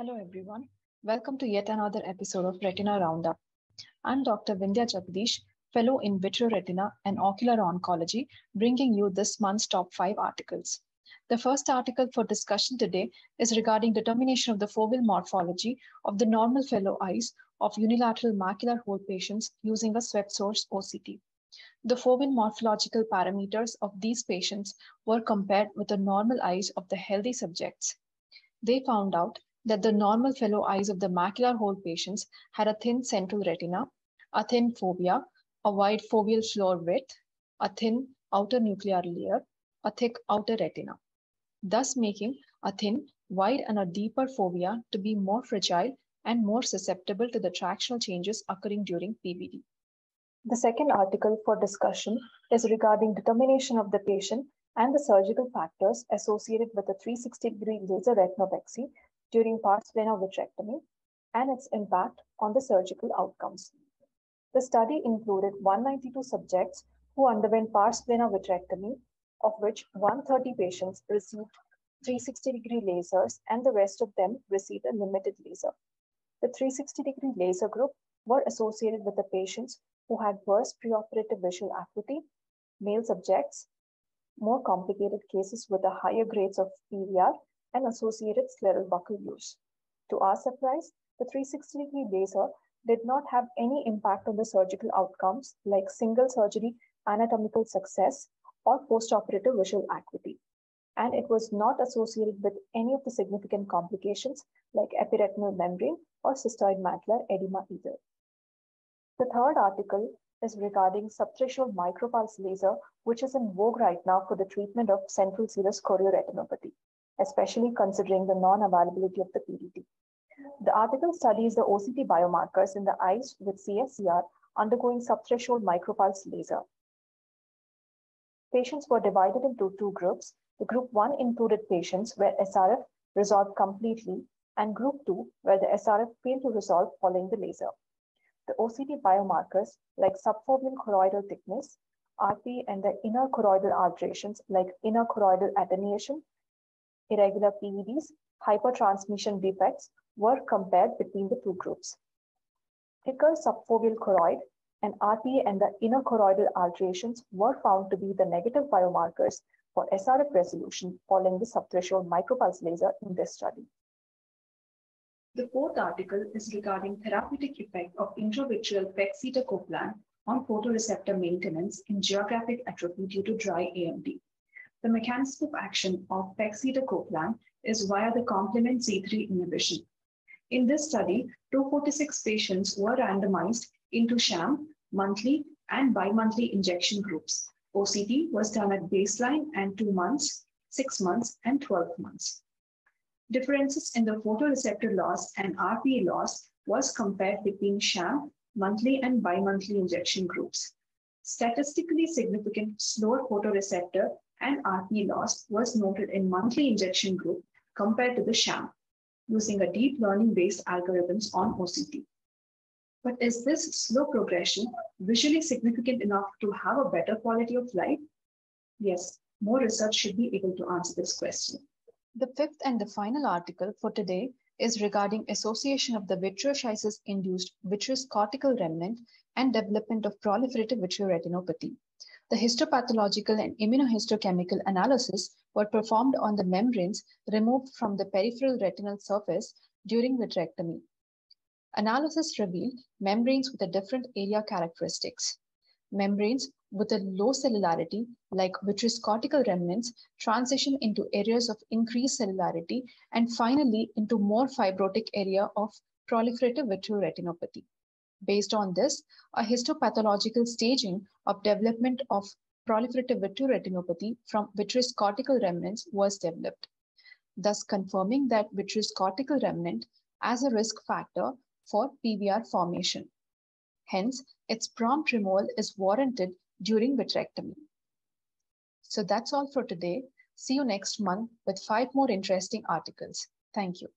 Hello, everyone. Welcome to yet another episode of Retina Roundup. I'm Dr. Vindhya Jagdish, Fellow in vitreo retina and Ocular Oncology, bringing you this month's top five articles. The first article for discussion today is regarding determination of the foveal morphology of the normal fellow eyes of unilateral macular hole patients using a swept source OCT. The foveal morphological parameters of these patients were compared with the normal eyes of the healthy subjects. They found out that the normal fellow eyes of the macular hole patients had a thin central retina, a thin fovea, a wide foveal floor width, a thin outer nuclear layer, a thick outer retina, thus making a thin, wide, and a deeper fovea to be more fragile and more susceptible to the tractional changes occurring during PVD. The second article for discussion is regarding determination of the patient and the surgical factors associated with a 360 degree laser retinopexy during pars plana vitrectomy and its impact on the surgical outcomes. The study included 192 subjects who underwent pars plana vitrectomy, of which 130 patients received 360 degree lasers and the rest of them received a limited laser. The 360 degree laser group were associated with the patients who had worse preoperative visual acuity, male subjects, more complicated cases with a higher grades of PVR, and associated scleral buckle use. To our surprise, the 360 degree laser did not have any impact on the surgical outcomes like single surgery anatomical success or postoperative visual acuity. And it was not associated with any of the significant complications like epiretinal membrane or cystoid macular edema either. The third article is regarding subthreshold micropulse laser, which is in vogue right now for the treatment of central serous chorioretinopathy, especially considering the non-availability of the PDT. The article studies the OCT biomarkers in the eyes with CSCR undergoing subthreshold micropulse laser. Patients were divided into two groups. The group one included patients where SRF resolved completely and group two where the SRF failed to resolve following the laser. The OCT biomarkers like subfoveal choroidal thickness, RP, and the inner choroidal alterations like inner choroidal attenuation, irregular PEDs, hypertransmission defects were compared between the two groups. Thicker subfoveal choroid and RPE and the inner choroidal alterations were found to be the negative biomarkers for SRF resolution following the subthreshold micropulse laser in this study. The fourth article is regarding therapeutic effect of intravitreal pegcetacoplan on photoreceptor maintenance in geographic atrophy due to dry AMD. The mechanism of action of pegcetacoplan is via the complement C3 inhibition. In this study, 246 patients were randomized into sham, monthly, and bi-monthly injection groups. OCT was done at baseline and two months, six months, and 12 months. Differences in the photoreceptor loss and RPE loss was compared between sham, monthly, and bi-monthly injection groups. Statistically significant slower photoreceptor and RPE loss was noted in monthly injection group compared to the sham using a deep learning based algorithms on OCT. But is this slow progression visually significant enough to have a better quality of life? Yes, more research should be able to answer this question. The fifth and the final article for today is regarding association of the vitreoschisis-induced vitreous cortical remnant and development of proliferative vitreoretinopathy. The histopathological and immunohistochemical analysis were performed on the membranes removed from the peripheral retinal surface during vitrectomy. Analysis revealed membranes with a different area characteristics. Membranes with a low cellularity, like vitreous cortical remnants, transition into areas of increased cellularity and finally into more fibrotic area of proliferative vitreoretinopathy. Based on this, a histopathological staging of development of proliferative vitreoretinopathy from vitreous cortical remnants was developed, thus confirming that vitreous cortical remnant as a risk factor for PVR formation. Hence, its prompt removal is warranted during vitrectomy. So that's all for today. See you next month with five more interesting articles. Thank you.